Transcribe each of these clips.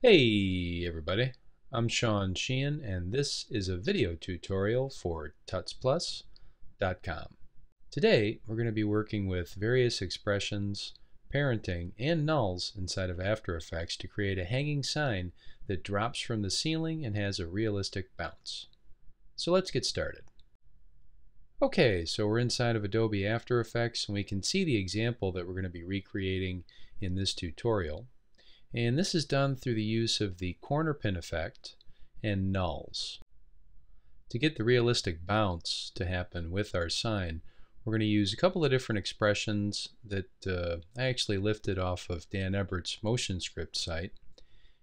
Hey everybody, I'm Sean Sheehan and this is a video tutorial for tutsplus.com. Today we're going to be working with various expressions, parenting, and nulls inside of After Effects to create a hanging sign that drops from the ceiling and has a realistic bounce. So let's get started. Okay, so we're inside of Adobe After Effects and we can see the example that we're going to be recreating in this tutorial. And this is done through the use of the corner pin effect and nulls. To get the realistic bounce to happen with our sign, we're going to use a couple of different expressions that uh, I actually lifted off of Dan Ebberts' motion script site.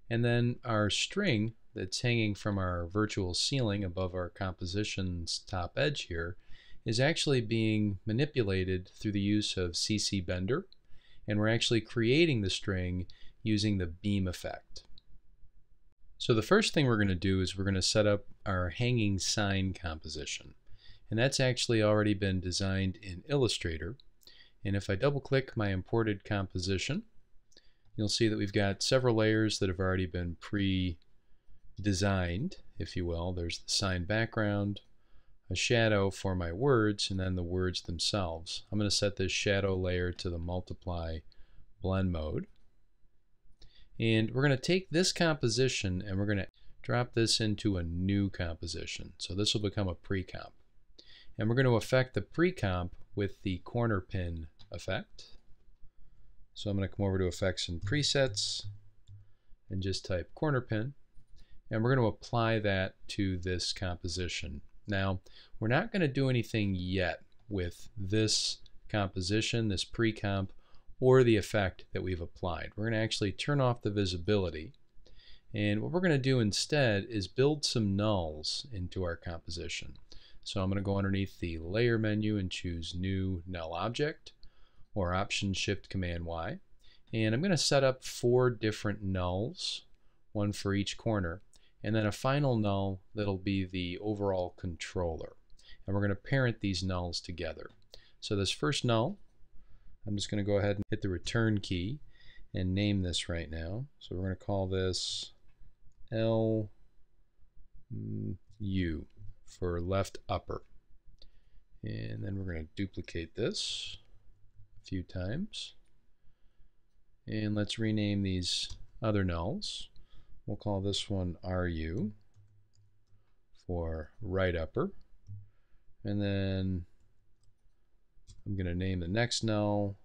And then our string that's hanging from our virtual ceiling above our composition's top edge here is actually being manipulated through the use of CC Bender. And we're actually creating the string using the beam effect. So the first thing we're going to do is we're going to set up our hanging sign composition. And that's actually already been designed in Illustrator. And if I double click my imported composition, you'll see that we've got several layers that have already been pre-designed, if you will. There's the sign background, a shadow for my words, and then the words themselves. I'm going to set this shadow layer to the multiply blend mode. And we're going to take this composition and we're going to drop this into a new composition. So this will become a pre-comp. And we're going to affect the pre-comp with the corner pin effect. So I'm going to come over to effects and presets and just type corner pin. And we're going to apply that to this composition. Now, we're not going to do anything yet with this composition, this pre-comp, or the effect that we've applied. We're going to actually turn off the visibility. And what we're going to do instead is build some nulls into our composition. So I'm going to go underneath the layer menu and choose new null object or option shift command Y. And I'm going to set up four different nulls, one for each corner, and then a final null that'll be the overall controller. And we're going to parent these nulls together. So this first null I'm just going to go ahead and hit the return key and name this right now. So we're going to call this LU mm, for left upper. And then we're going to duplicate this a few times. And let's rename these other nulls. We'll call this one RU for right upper. And then I'm going to name the next null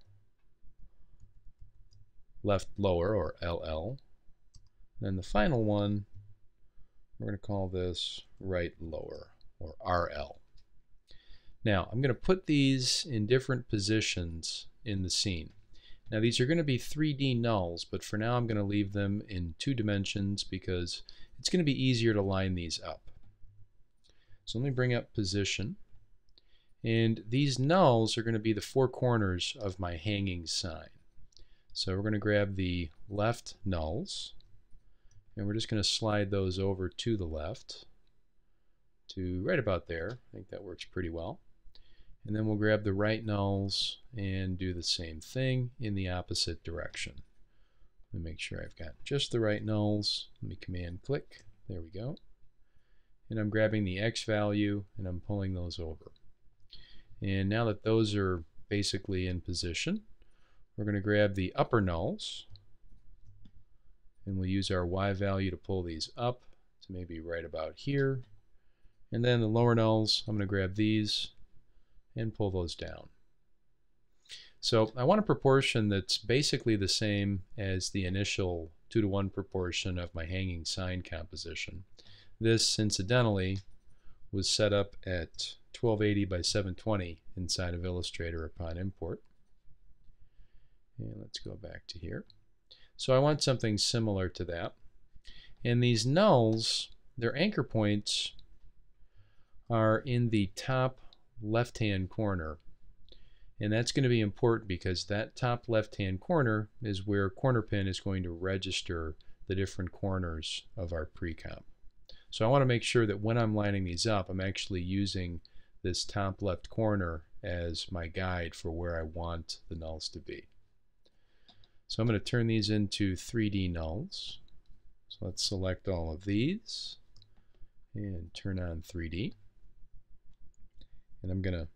left lower or LL. And the final one, we're going to call this right lower or RL. Now I'm going to put these in different positions in the scene. Now these are going to be 3D nulls, but for now I'm going to leave them in two dimensions because it's going to be easier to line these up. So let me bring up position. And these nulls are going to be the four corners of my hanging sign. So we're going to grab the left nulls and we're just going to slide those over to the left to right about there. I think that works pretty well. And then we'll grab the right nulls and do the same thing in the opposite direction. Let me make sure I've got just the right nulls. Let me command click. There we go. And I'm grabbing the X value and I'm pulling those over. And now that those are basically in position, we're going to grab the upper nulls and we'll use our Y value to pull these up to maybe right about here. And then the lower nulls, I'm going to grab these and pull those down. So I want a proportion that's basically the same as the initial 2 to 1 proportion of my hanging sign composition. This, incidentally, was set up at 1280 by 720 inside of Illustrator upon import. And let's go back to here. So I want something similar to that. And these nulls, their anchor points are in the top left-hand corner. And that's going to be important because that top left-hand corner is where corner pin is going to register the different corners of our pre-comp. So I want to make sure that when I'm lining these up, I'm actually using this top left corner as my guide for where I want the nulls to be. So I'm going to turn these into 3D nulls. So let's select all of these and turn on 3D. And I'm going to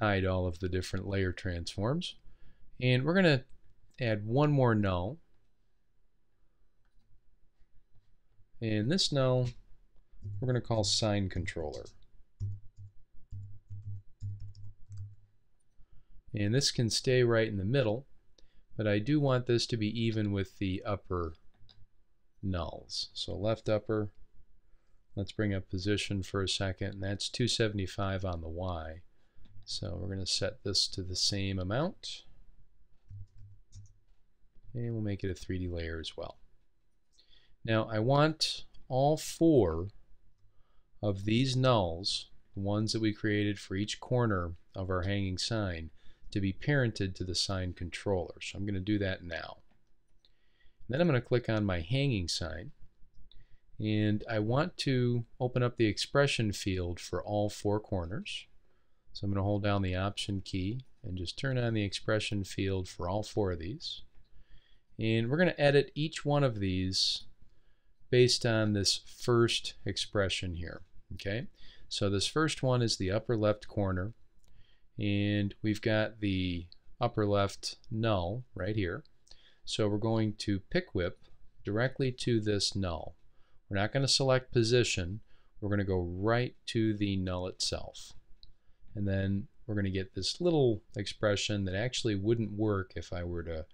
hide all of the different layer transforms. And we're going to add one more null. And this null we're going to call sign controller. And this can stay right in the middle, but I do want this to be even with the upper nulls. So left upper, let's bring up position for a second, and that's 275 on the Y. So we're going to set this to the same amount. And we'll make it a 3D layer as well. Now I want all four of these nulls, the ones that we created for each corner of our hanging sign, to be parented to the sign controller. So I'm going to do that now. Then I'm going to click on my hanging sign and I want to open up the expression field for all four corners. So I'm going to hold down the option key and just turn on the expression field for all four of these. And we're going to edit each one of these based on this first expression here. Okay, so this first one is the upper left corner, and we've got the upper left null right here. So we're going to pick whip directly to this null. We're not going to select position. We're going to go right to the null itself. And then we're going to get this little expression that actually wouldn't work if I were to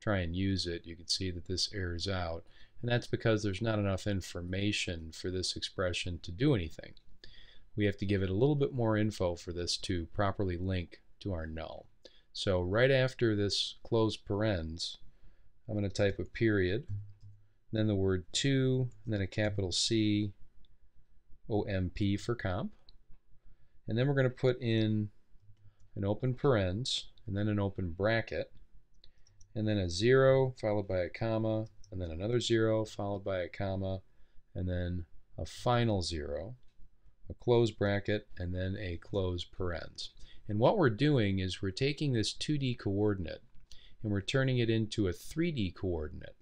try and use it. You can see that this errors out. And that's because there's not enough information for this expression to do anything. We have to give it a little bit more info for this to properly link to our null. So right after this close parens, I'm going to type a period, then the word to, and then a capital C, OMP for comp. And then we're going to put in an open parens, and then an open bracket, and then a zero followed by a comma, and then another zero followed by a comma, and then a final zero, a close bracket, and then a close parens. And what we're doing is we're taking this 2D coordinate and we're turning it into a 3D coordinate.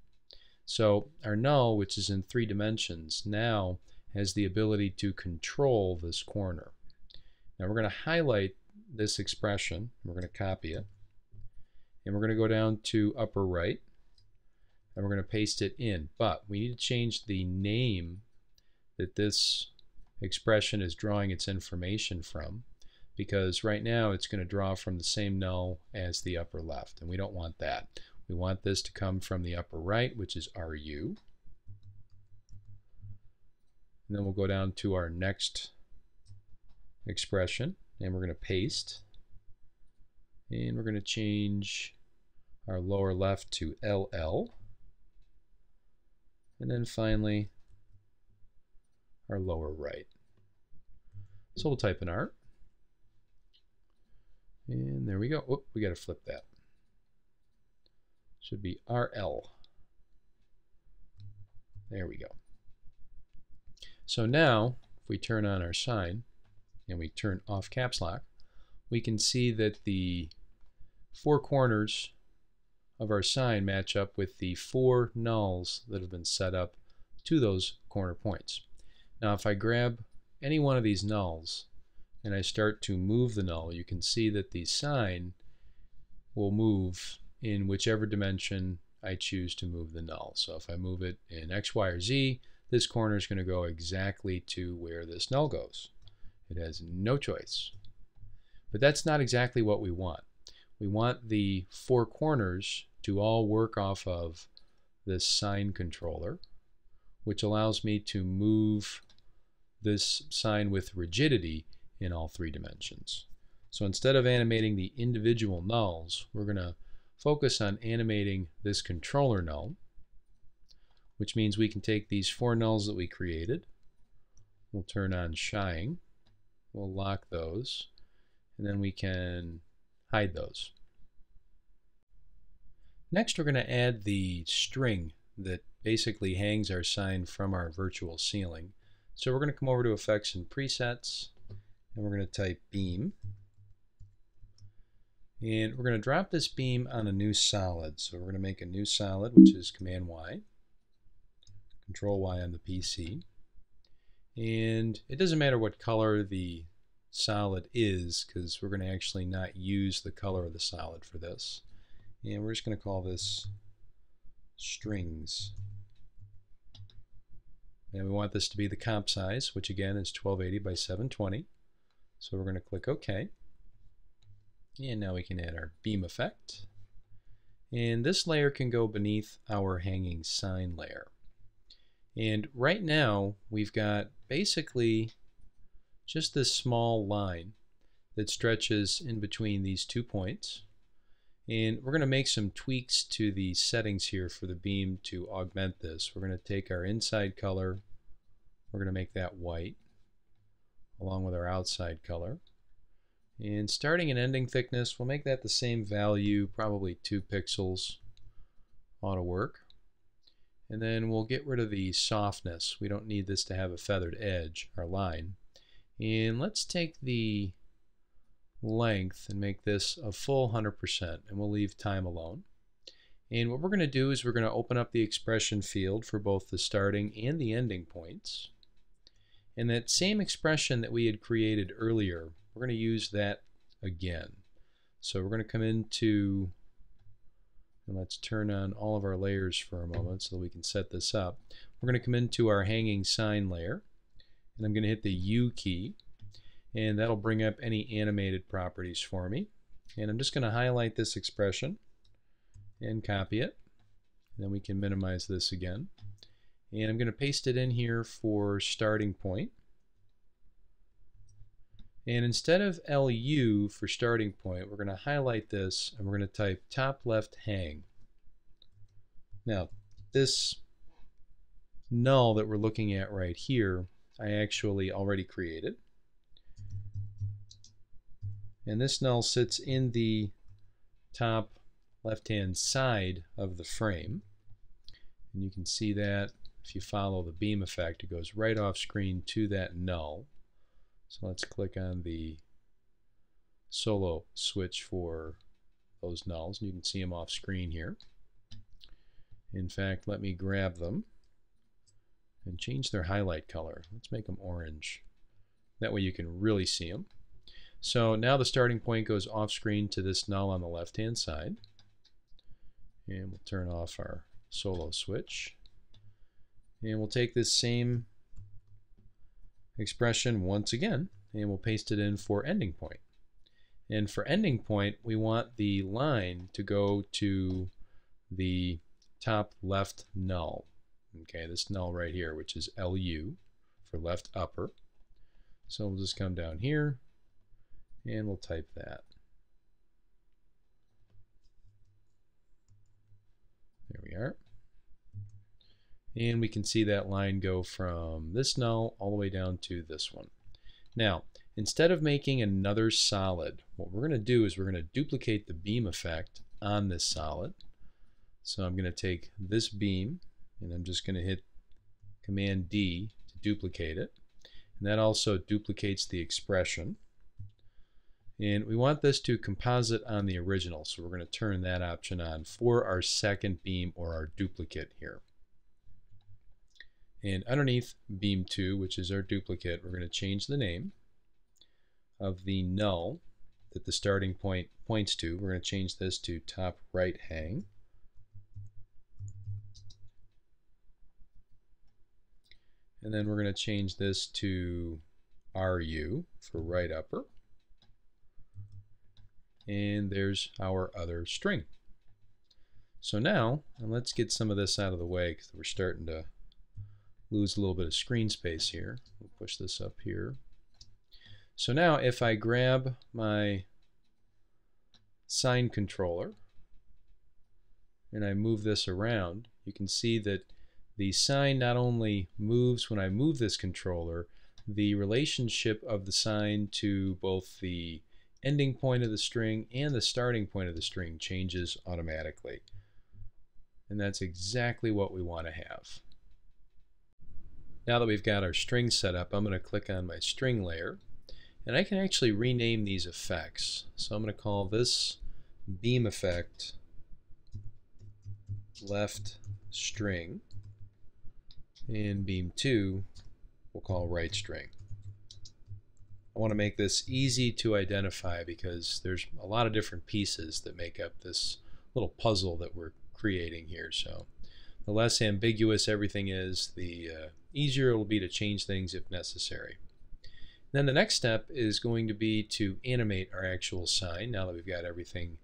So our null, which is in three dimensions, now has the ability to control this corner. Now we're going to highlight this expression. We're going to copy it. And we're going to go down to upper right and we're going to paste it in. But we need to change the name that this expression is drawing its information from because right now it's going to draw from the same null as the upper left and we don't want that. We want this to come from the upper right which is RU. And then we'll go down to our next expression and we're going to paste and we're going to change our lower left to LL and then finally, our lower right. So we'll type in art. And there we go. Whoop, we got to flip that. Should be RL. There we go. So now, if we turn on our sign and we turn off caps lock, we can see that the four corners of our sign match up with the four nulls that have been set up to those corner points. Now if I grab any one of these nulls and I start to move the null, you can see that the sign will move in whichever dimension I choose to move the null. So if I move it in X, Y, or Z, this corner is going to go exactly to where this null goes. It has no choice. But that's not exactly what we want. We want the four corners to all work off of this sign controller, which allows me to move this sign with rigidity in all three dimensions. So instead of animating the individual nulls, we're going to focus on animating this controller null, which means we can take these four nulls that we created, we'll turn on shying, we'll lock those, and then we can hide those. Next we're going to add the string that basically hangs our sign from our virtual ceiling. So we're going to come over to Effects and Presets and we're going to type Beam. And we're going to drop this beam on a new solid. So we're going to make a new solid, which is Command Y. Control Y on the PC. And it doesn't matter what color the solid is because we're going to actually not use the color of the solid for this. And we're just going to call this strings. And we want this to be the comp size, which again is 1280 by 720. So we're going to click OK. And now we can add our beam effect. And this layer can go beneath our hanging sign layer. And right now we've got basically just this small line that stretches in between these two points. And we're going to make some tweaks to the settings here for the beam to augment this. We're going to take our inside color, we're going to make that white, along with our outside color. And starting and ending thickness, we'll make that the same value, probably 2 pixels ought to work. And then we'll get rid of the softness. We don't need this to have a feathered edge, our line. And let's take the length and make this a full 100% and we'll leave time alone. And what we're going to do is we're going to open up the expression field for both the starting and the ending points. And that same expression that we had created earlier, we're going to use that again. So we're going to come into, and let's turn on all of our layers for a moment so that we can set this up. We're going to come into our hanging sign layer, and I'm going to hit the U key, and that'll bring up any animated properties for me. And I'm just going to highlight this expression and copy it. Then we can minimize this again. And I'm going to paste it in here for starting point. And instead of LU for starting point, we're going to highlight this and we're going to type top left hang. Now, this null that we're looking at right here, I actually already created. And this null sits in the top left-hand side of the frame. And you can see that if you follow the beam effect, it goes right off screen to that null. So let's click on the solo switch for those nulls. And you can see them off screen here. In fact, let me grab them and change their highlight color. Let's make them orange. That way you can really see them. So now the starting point goes off screen to this null on the left hand side. And we'll turn off our solo switch. And we'll take this same expression once again and we'll paste it in for ending point. And for ending point, we want the line to go to the top left null. Okay, this null right here, which is LU for left upper. So we'll just come down here, and we'll type that. There we are. And we can see that line go from this null all the way down to this one. Now, instead of making another solid, what we're going to do is we're going to duplicate the beam effect on this solid. So I'm going to take this beam and I'm just going to hit Command D to duplicate it. And that also duplicates the expression. And we want this to composite on the original, so we're going to turn that option on for our second beam or our duplicate here. And underneath beam 2, which is our duplicate, we're going to change the name of the null that the starting point points to. We're going to change this to top right hang. And then we're going to change this to RU for right upper and there's our other string. So now, let's get some of this out of the way because we're starting to lose a little bit of screen space here. We'll push this up here. So now if I grab my sign controller and I move this around, you can see that the sign not only moves when I move this controller, the relationship of the sign to both the ending point of the string and the starting point of the string changes automatically. And that's exactly what we want to have. Now that we've got our string set up, I'm going to click on my string layer and I can actually rename these effects. So I'm going to call this beam effect left string And beam 2 we'll call right string. I want to make this easy to identify because there's a lot of different pieces that make up this little puzzle that we're creating here. So the less ambiguous everything is, the uh, easier it will be to change things if necessary. Then the next step is going to be to animate our actual sign now that we've got everything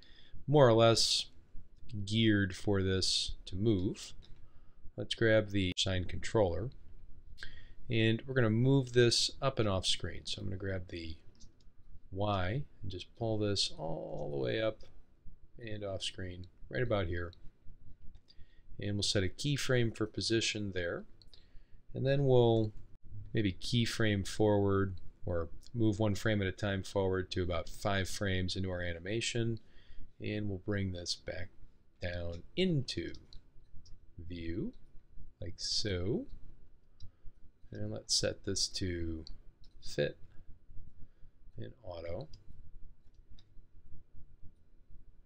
more or less geared for this to move. Let's grab the sign controller and we're going to move this up and off screen. So I'm going to grab the Y and just pull this all the way up and off screen right about here. And we'll set a keyframe for position there. And then we'll maybe keyframe forward or move one frame at a time forward to about five frames into our animation. And we'll bring this back down into view like so. And let's set this to fit in auto.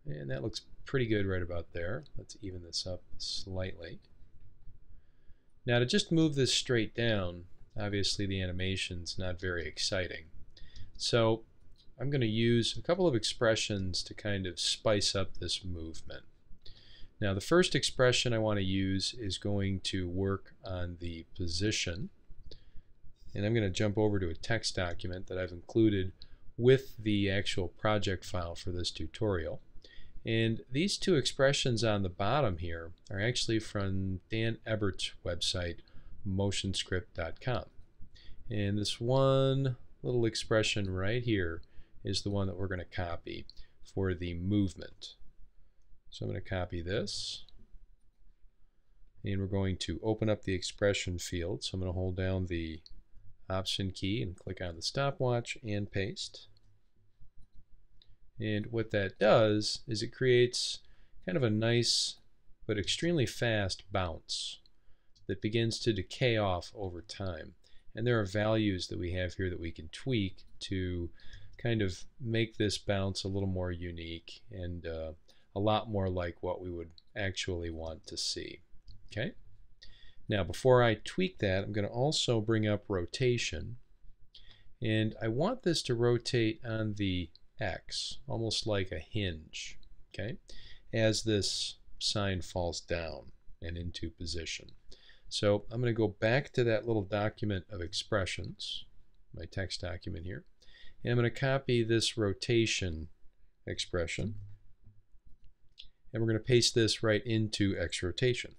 And that looks pretty good right about there. Let's even this up slightly. Now to just move this straight down, obviously the animation's not very exciting. So I'm going to use a couple of expressions to kind of spice up this movement. Now the first expression I want to use is going to work on the position and I'm going to jump over to a text document that I've included with the actual project file for this tutorial. And these two expressions on the bottom here are actually from Dan Ebberts' website, motionscript.com. And this one little expression right here is the one that we're going to copy for the movement. So I'm going to copy this and we're going to open up the expression field. So I'm going to hold down the Option key and click on the stopwatch and paste. And what that does is it creates kind of a nice but extremely fast bounce that begins to decay off over time. And there are values that we have here that we can tweak to kind of make this bounce a little more unique and uh, a lot more like what we would actually want to see. Okay. Now before I tweak that, I'm going to also bring up rotation. And I want this to rotate on the X, almost like a hinge, okay, as this sign falls down and into position. So I'm going to go back to that little document of expressions, my text document here, and I'm going to copy this rotation expression, and we're going to paste this right into X rotation.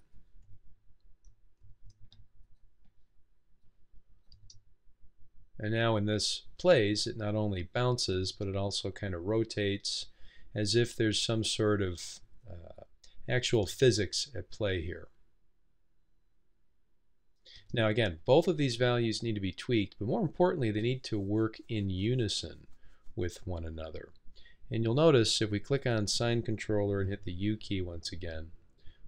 And now when this plays, it not only bounces, but it also kind of rotates as if there's some sort of uh, actual physics at play here. Now again, both of these values need to be tweaked, but more importantly, they need to work in unison with one another. And you'll notice if we click on Sign Controller and hit the U key once again,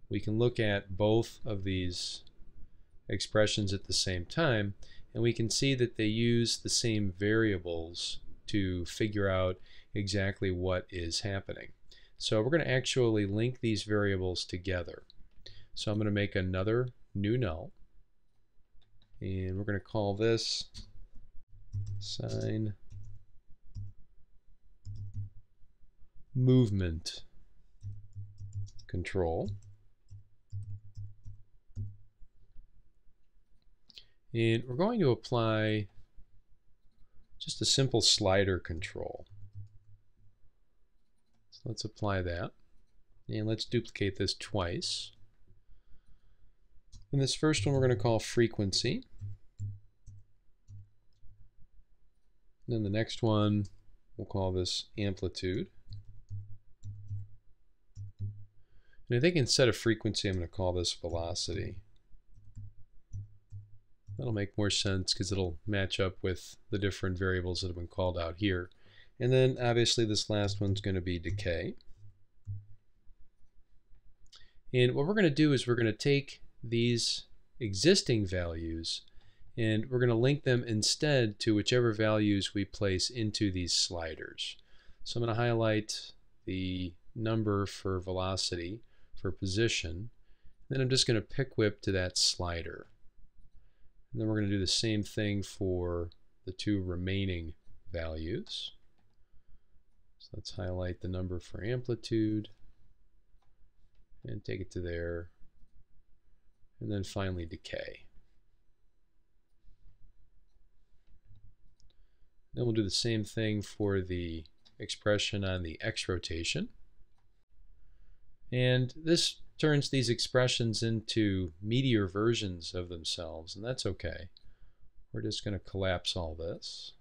we can look at both of these expressions at the same time, and we can see that they use the same variables to figure out exactly what is happening. So we're going to actually link these variables together. So I'm going to make another new null and we're going to call this sign movement control. And we're going to apply just a simple slider control. So let's apply that. And let's duplicate this twice. And this first one we're going to call frequency. And then the next one we'll call this amplitude. And I think instead of frequency I'm going to call this velocity. That'll make more sense because it'll match up with the different variables that have been called out here. And then obviously this last one's going to be decay. And what we're going to do is we're going to take these existing values and we're going to link them instead to whichever values we place into these sliders. So I'm going to highlight the number for velocity for position. Then I'm just going to pick whip to that slider. And then we're going to do the same thing for the two remaining values. So let's highlight the number for amplitude and take it to there. And then finally decay. Then we'll do the same thing for the expression on the x rotation. And this turns these expressions into meteor versions of themselves, and that's okay. We're just going to collapse all this.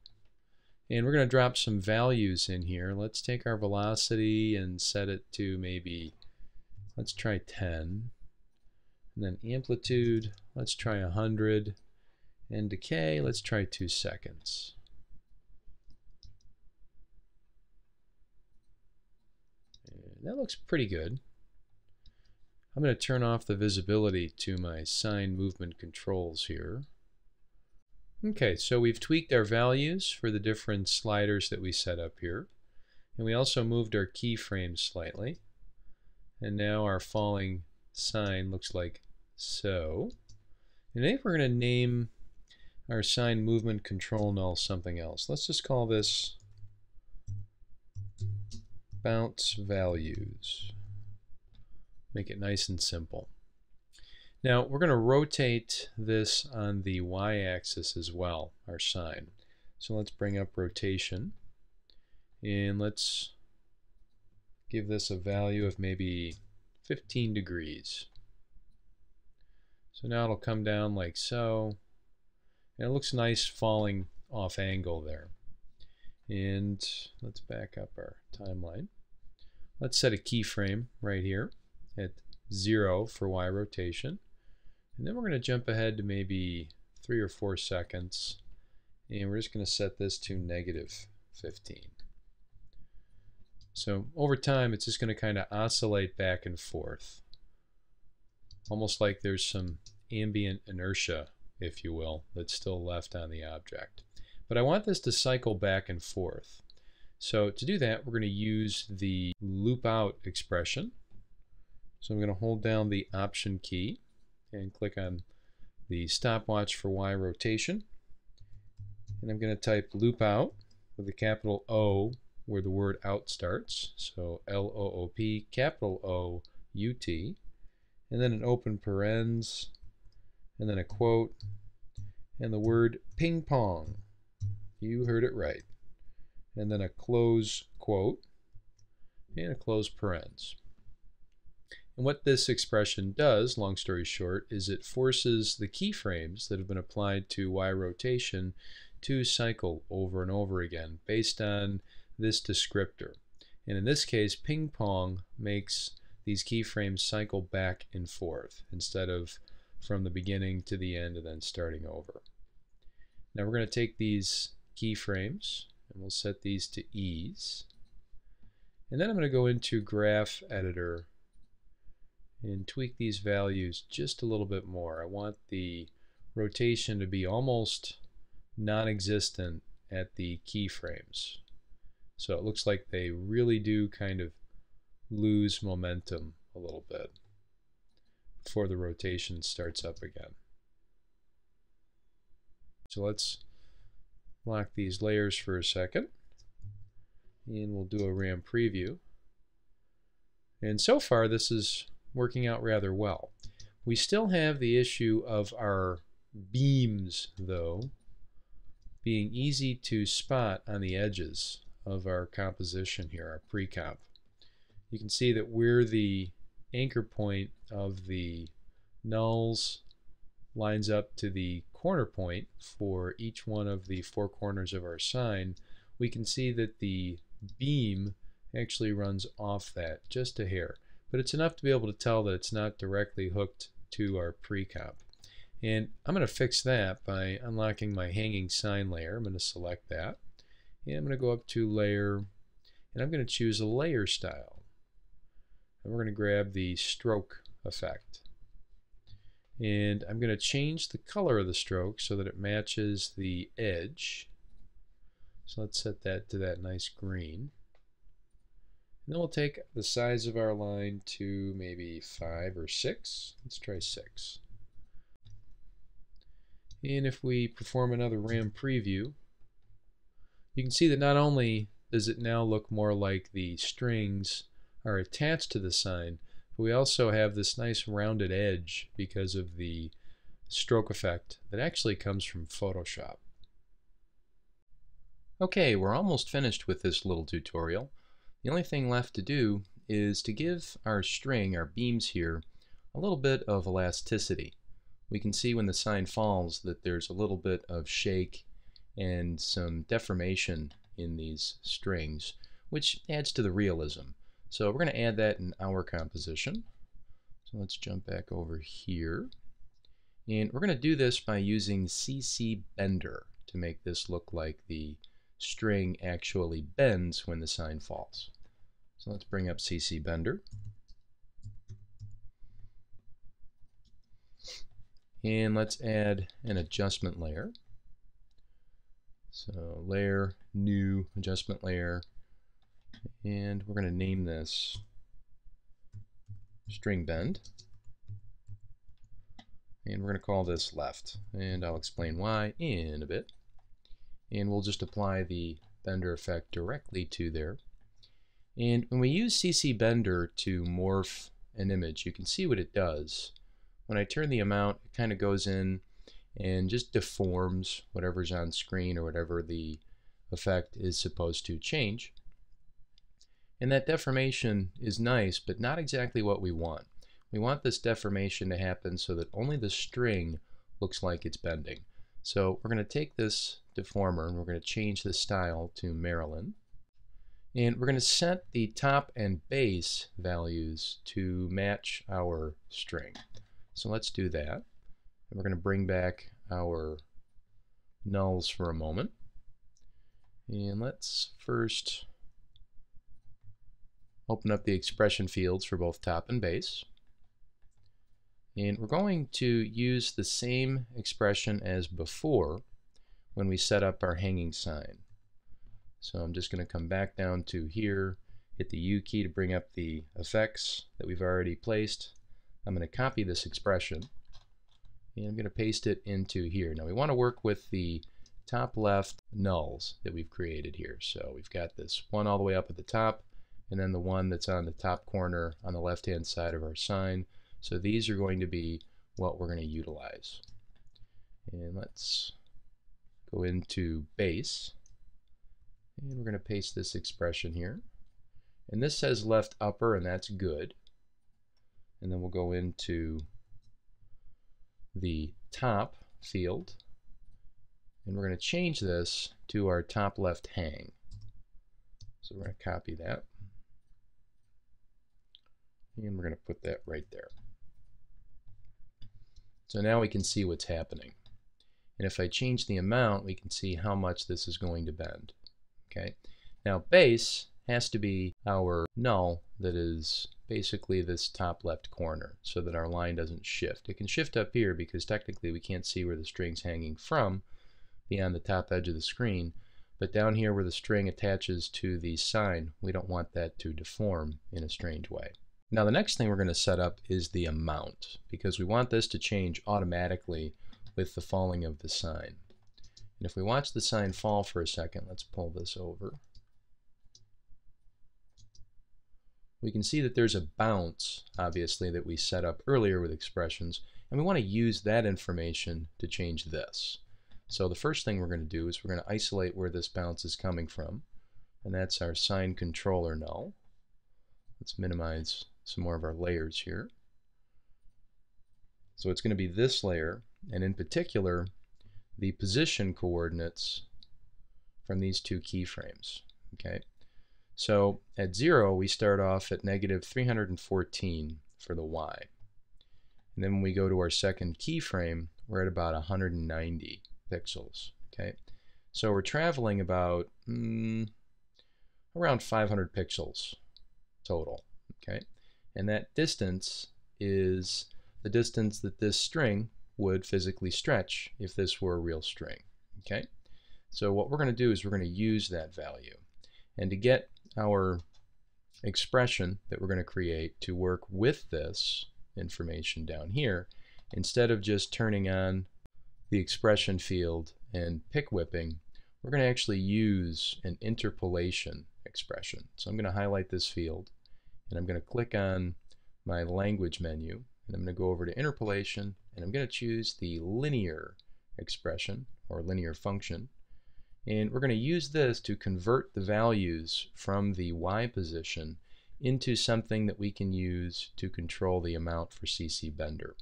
And we're going to drop some values in here. Let's take our velocity and set it to maybe, let's try 10. And then amplitude, let's try 100. And decay, let's try 2 seconds. That looks pretty good. I'm going to turn off the visibility to my sign movement controls here. Okay, so we've tweaked our values for the different sliders that we set up here. And we also moved our keyframes slightly. And now our falling sign looks like so. And I think we're going to name our sign movement control null something else. Let's just call this bounce values. Make it nice and simple. Now we're going to rotate this on the y-axis as well, our sign. So let's bring up rotation and let's give this a value of maybe 15 degrees. So now it'll come down like so and it looks nice falling off angle there. And let's back up our timeline. Let's set a keyframe right here at 0 for Y rotation. And then we're going to jump ahead to maybe 3 or 4 seconds. And we're just going to set this to negative 15. So over time, it's just going to kind of oscillate back and forth. Almost like there's some ambient inertia, if you will, that's still left on the object. But I want this to cycle back and forth. So to do that, we're going to use the loop out expression. So I'm going to hold down the Option key and click on the stopwatch for Y rotation. And I'm going to type loop out with a capital O where the word out starts. So L-O-O-P, capital O-U-T. And then an open parens, and then a quote, and the word ping pong. You heard it right. And then a close quote, and a close parens. And what this expression does, long story short, is it forces the keyframes that have been applied to Y rotation to cycle over and over again based on this descriptor. And in this case, ping pong makes these keyframes cycle back and forth instead of from the beginning to the end and then starting over. Now we're going to take these keyframes and we'll set these to ease. And then I'm going to go into Graph Editor and tweak these values just a little bit more. I want the rotation to be almost non-existent at the keyframes. So it looks like they really do kind of lose momentum a little bit before the rotation starts up again. So let's lock these layers for a second and we'll do a RAM preview. And so far this is working out rather well. We still have the issue of our beams, though, being easy to spot on the edges of our composition here, our pre-comp. You can see that we're the anchor point of the nulls lines up to the corner point for each one of the four corners of our sign, we can see that the beam actually runs off that just a hair but it's enough to be able to tell that it's not directly hooked to our pre-comp. And I'm going to fix that by unlocking my hanging sign layer. I'm going to select that. And I'm going to go up to layer and I'm going to choose a layer style. And we're going to grab the stroke effect. And I'm going to change the color of the stroke so that it matches the edge. So let's set that to that nice green. And then we'll take the size of our line to maybe 5 or 6. Let's try 6. And if we perform another RAM preview, you can see that not only does it now look more like the strings are attached to the sign, but we also have this nice rounded edge because of the stroke effect that actually comes from Photoshop. Okay, we're almost finished with this little tutorial. The only thing left to do is to give our string, our beams here, a little bit of elasticity. We can see when the sign falls that there's a little bit of shake and some deformation in these strings, which adds to the realism. So we're going to add that in our composition. So let's jump back over here. And we're going to do this by using CC Bender to make this look like the string actually bends when the sign falls. So let's bring up CC Bender. And let's add an adjustment layer. So layer, new adjustment layer, and we're going to name this string bend. And we're going to call this left, and I'll explain why in a bit. And we'll just apply the bender effect directly to there. And when we use CC Bender to morph an image, you can see what it does. When I turn the amount, it kind of goes in and just deforms whatever's on screen or whatever the effect is supposed to change. And that deformation is nice, but not exactly what we want. We want this deformation to happen so that only the string looks like it's bending. So we're going to take this deformer and we're going to change the style to Marilyn. And we're going to set the top and base values to match our string. So let's do that. And we're going to bring back our nulls for a moment. And let's first open up the expression fields for both top and base. And we're going to use the same expression as before when we set up our hanging sign. So I'm just going to come back down to here, hit the U key to bring up the effects that we've already placed. I'm going to copy this expression and I'm going to paste it into here. Now we want to work with the top left nulls that we've created here. So we've got this one all the way up at the top and then the one that's on the top corner on the left hand side of our sign. So these are going to be what we're going to utilize. And let's go into base and we're going to paste this expression here. And this says left upper and that's good. And then we'll go into the top field and we're going to change this to our top left hang. So we're going to copy that and we're going to put that right there. So now we can see what's happening. And if I change the amount, we can see how much this is going to bend. Okay. Now base has to be our null that is basically this top left corner so that our line doesn't shift. It can shift up here because technically we can't see where the string's hanging from beyond the top edge of the screen but down here where the string attaches to the sign we don't want that to deform in a strange way. Now the next thing we're going to set up is the amount because we want this to change automatically with the falling of the sign. And if we watch the sign fall for a second, let's pull this over. we can see that there's a bounce, obviously, that we set up earlier with expressions, and we want to use that information to change this. So the first thing we're going to do is we're going to isolate where this bounce is coming from, and that's our sign controller null. Let's minimize some more of our layers here. So it's going to be this layer, and in particular, the position coordinates from these two keyframes. Okay, so at 0, we start off at negative 314 for the y. And then when we go to our second keyframe, we're at about 190 pixels. Okay, So we're traveling about mm, around 500 pixels total. Okay, And that distance is the distance that this string would physically stretch if this were a real string. Okay, So what we're going to do is we're going to use that value. And to get our expression that we're going to create to work with this information down here, instead of just turning on the expression field and pick whipping, we're going to actually use an interpolation expression. So I'm going to highlight this field and I'm going to click on my language menu and I'm going to go over to interpolation and I'm going to choose the linear expression or linear function and we're going to use this to convert the values from the y position into something that we can use to control the amount for CC Bender.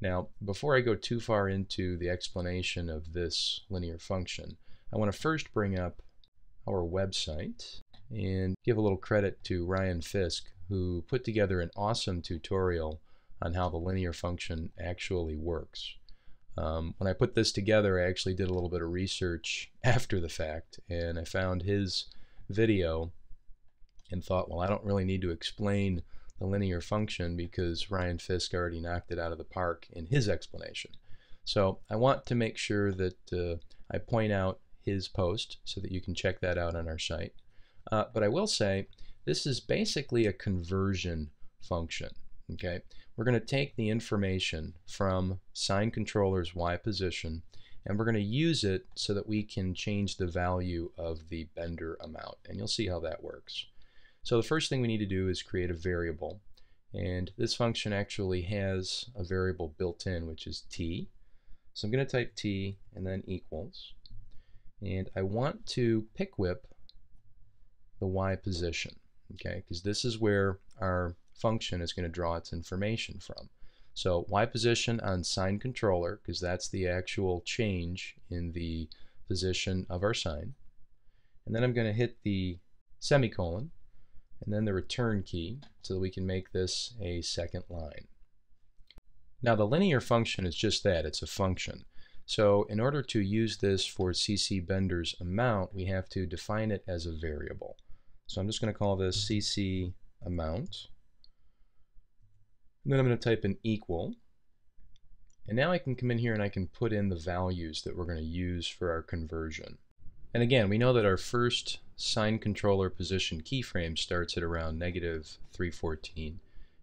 Now, before I go too far into the explanation of this linear function, I want to first bring up our website and give a little credit to Ryan Fisk, who put together an awesome tutorial on how the linear function actually works. Um, when I put this together, I actually did a little bit of research after the fact, and I found his video and thought, well, I don't really need to explain the linear function because Ryan Fisk already knocked it out of the park in his explanation. So I want to make sure that uh, I point out his post so that you can check that out on our site. Uh, but I will say this is basically a conversion function. Okay, we're going to take the information from sign controller's Y position and we're going to use it so that we can change the value of the bender amount and you'll see how that works. So the first thing we need to do is create a variable and this function actually has a variable built in which is t. So I'm going to type t and then equals and I want to pick whip the y position okay because this is where our function is going to draw its information from. So y position on sign controller, because that's the actual change in the position of our sign. And then I'm going to hit the semicolon and then the return key so that we can make this a second line. Now the linear function is just that, it's a function. So in order to use this for CC Bender's amount, we have to define it as a variable. So I'm just going to call this CC amount. And then I'm going to type an equal. And now I can come in here and I can put in the values that we're going to use for our conversion. And again, we know that our first sign controller position keyframe starts at around negative 314,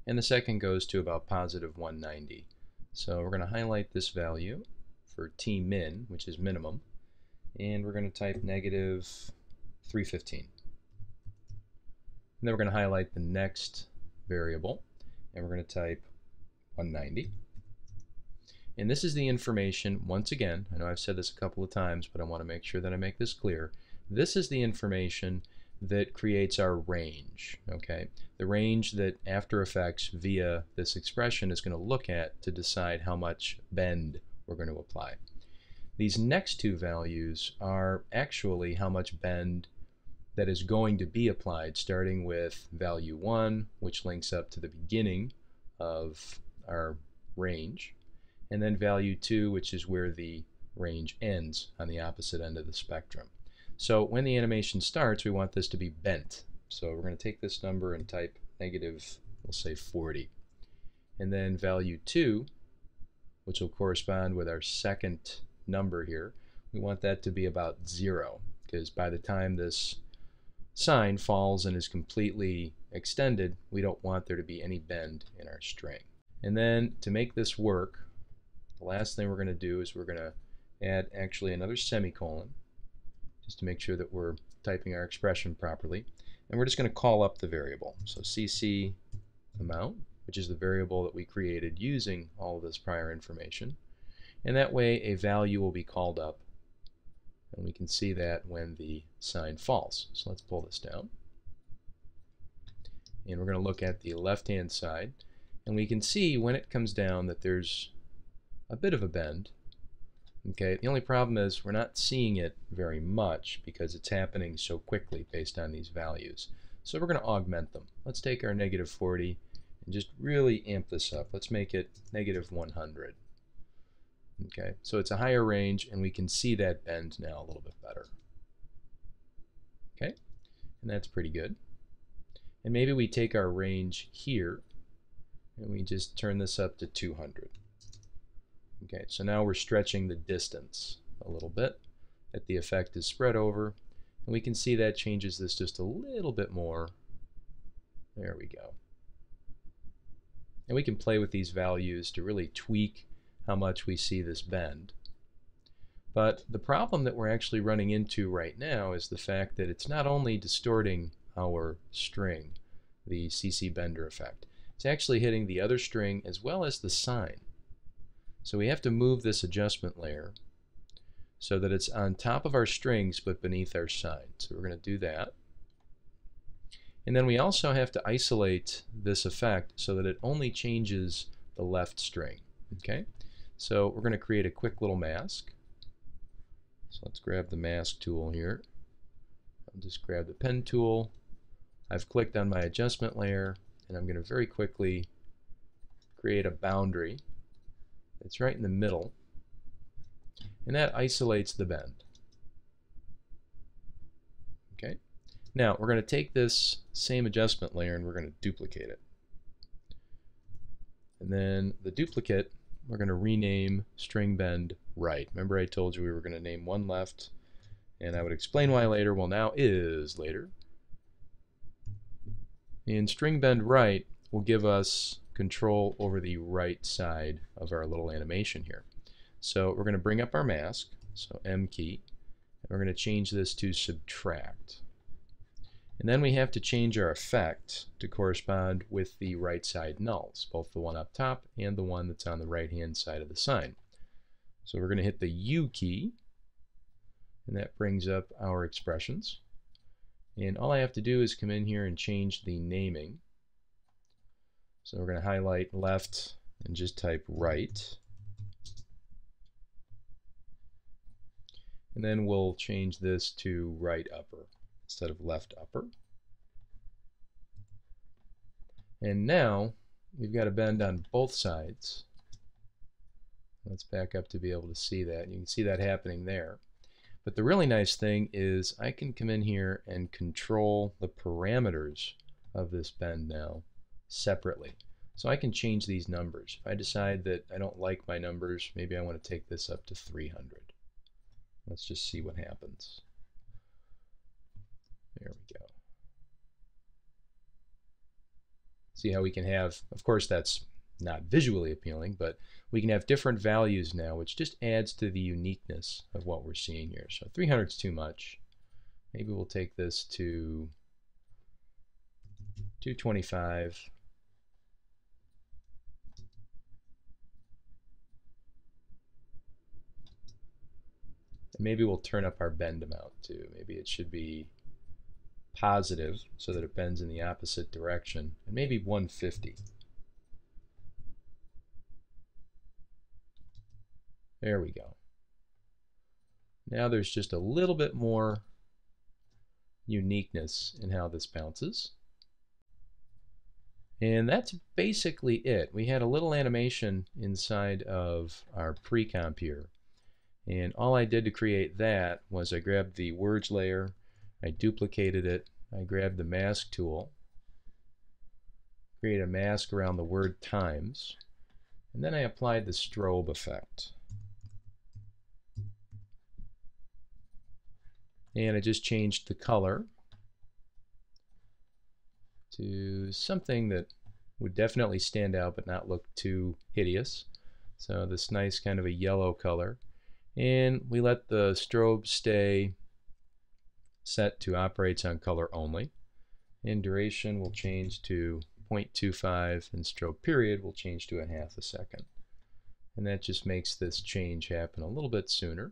and the second goes to about positive 190. So we're going to highlight this value for T min, which is minimum, and we're going to type negative 315. And then we're going to highlight the next variable, and we're going to type 190. And this is the information, once again, I know I've said this a couple of times, but I want to make sure that I make this clear. This is the information that creates our range, okay? The range that After Effects via this expression is going to look at to decide how much bend we're going to apply. These next two values are actually how much bend that is going to be applied, starting with value 1, which links up to the beginning of our range, and then value 2, which is where the range ends on the opposite end of the spectrum. So when the animation starts, we want this to be bent. So we're going to take this number and type negative, we'll say 40. And then value 2, which will correspond with our second number here, we want that to be about 0, because by the time this sign falls and is completely extended, we don't want there to be any bend in our string. And then to make this work, the last thing we're going to do is we're going to add actually another semicolon just to make sure that we're typing our expression properly. And we're just going to call up the variable. So cc amount, which is the variable that we created using all of this prior information. And that way a value will be called up and we can see that when the sign falls. So let's pull this down. And we're going to look at the left-hand side. And we can see when it comes down that there's a bit of a bend. Okay, the only problem is we're not seeing it very much because it's happening so quickly based on these values. So we're going to augment them. Let's take our negative 40 and just really amp this up. Let's make it negative 100. Okay, so it's a higher range and we can see that bend now a little bit better. Okay, and that's pretty good. And maybe we take our range here and we just turn this up to 200. Okay, so now we're stretching the distance a little bit that the effect is spread over and we can see that changes this just a little bit more. There we go. And we can play with these values to really tweak how much we see this bend. But the problem that we're actually running into right now is the fact that it's not only distorting our string, the CC bender effect, it's actually hitting the other string as well as the sign. So we have to move this adjustment layer so that it's on top of our strings but beneath our sign. So we're going to do that. And then we also have to isolate this effect so that it only changes the left string. Okay, So we're going to create a quick little mask. So let's grab the mask tool here. I'll just grab the pen tool. I've clicked on my adjustment layer and I'm going to very quickly create a boundary that's right in the middle and that isolates the bend. Okay. Now we're going to take this same adjustment layer and we're going to duplicate it. And then the duplicate we're going to rename string bend right. Remember I told you we were going to name one left and I would explain why later. Well now is later. And string bend right will give us control over the right side of our little animation here. So we're going to bring up our mask, so M key, and we're going to change this to subtract. And then we have to change our effect to correspond with the right side nulls, both the one up top and the one that's on the right hand side of the sign. So we're going to hit the U key, and that brings up our expressions. And all I have to do is come in here and change the naming. So we're going to highlight left and just type right. And then we'll change this to right upper instead of left upper. And now we've got a bend on both sides. Let's back up to be able to see that. You can see that happening there. But the really nice thing is I can come in here and control the parameters of this bend now separately. So I can change these numbers. If I decide that I don't like my numbers, maybe I want to take this up to 300. Let's just see what happens. There we go. See how we can have, of course that's not visually appealing, but we can have different values now, which just adds to the uniqueness of what we're seeing here. So 300 is too much. Maybe we'll take this to 225. And maybe we'll turn up our bend amount too. Maybe it should be positive so that it bends in the opposite direction, and maybe 150. There we go. Now there's just a little bit more uniqueness in how this bounces. And that's basically it. We had a little animation inside of our pre-comp here. And all I did to create that was I grabbed the words layer, I duplicated it, I grabbed the mask tool, create a mask around the word times, and then I applied the strobe effect. And I just changed the color to something that would definitely stand out but not look too hideous. So this nice kind of a yellow color. And we let the strobe stay set to operates on color only. And duration will change to 0.25 and strobe period will change to a half a second. And that just makes this change happen a little bit sooner.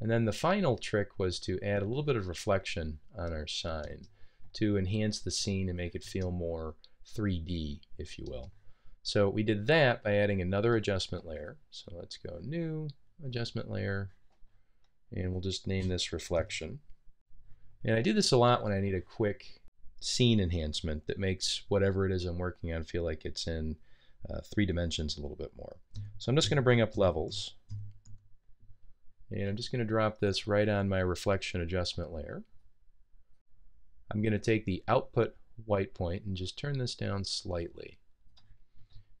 And then the final trick was to add a little bit of reflection on our sign to enhance the scene and make it feel more 3D, if you will. So we did that by adding another adjustment layer. So let's go new adjustment layer and we'll just name this reflection. And I do this a lot when I need a quick scene enhancement that makes whatever it is I'm working on feel like it's in uh, three dimensions a little bit more. So I'm just going to bring up levels and I'm just going to drop this right on my reflection adjustment layer. I'm going to take the output white point and just turn this down slightly.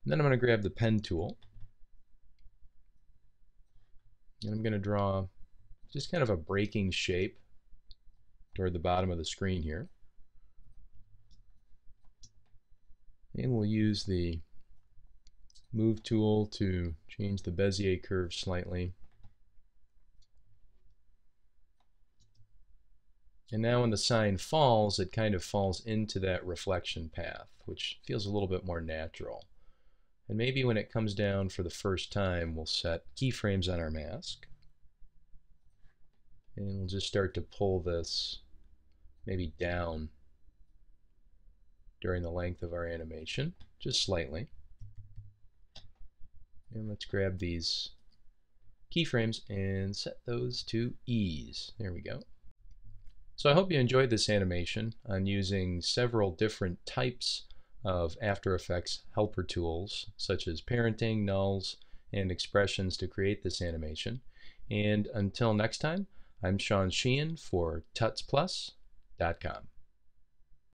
And then I'm going to grab the pen tool. And I'm going to draw just kind of a breaking shape toward the bottom of the screen here. And we'll use the move tool to change the Bezier curve slightly. And now when the sign falls, it kind of falls into that reflection path, which feels a little bit more natural. And maybe when it comes down for the first time, we'll set keyframes on our mask. And we'll just start to pull this maybe down during the length of our animation, just slightly. And let's grab these keyframes and set those to ease. There we go. So I hope you enjoyed this animation on using several different types of After Effects helper tools such as parenting, nulls, and expressions to create this animation. And until next time, I'm Sean Sheehan for tutsplus.com.